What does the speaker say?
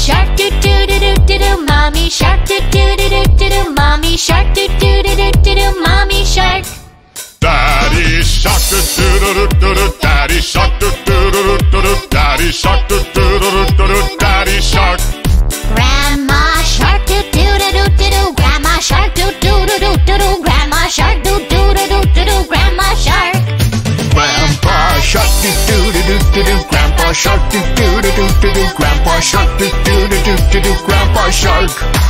shark doo doo doo do do mommy shark doo doo doo doo doo, mommy shark doo doo doo doo. Daddy shark, do do do do do Daddy shark. Grandma shark, doo doo doo doo doo. do. Grandma shark, doo doo doo doo doo. do. Grandma shark, doo doo doo doo doo. do. Grandma shark. Grandpa shark, doo doo doo doo doo. do. Grandpa shark, doo doo doo doo doo. do. Grandpa shark, doo doo doo doo doo. do. Grandpa shark.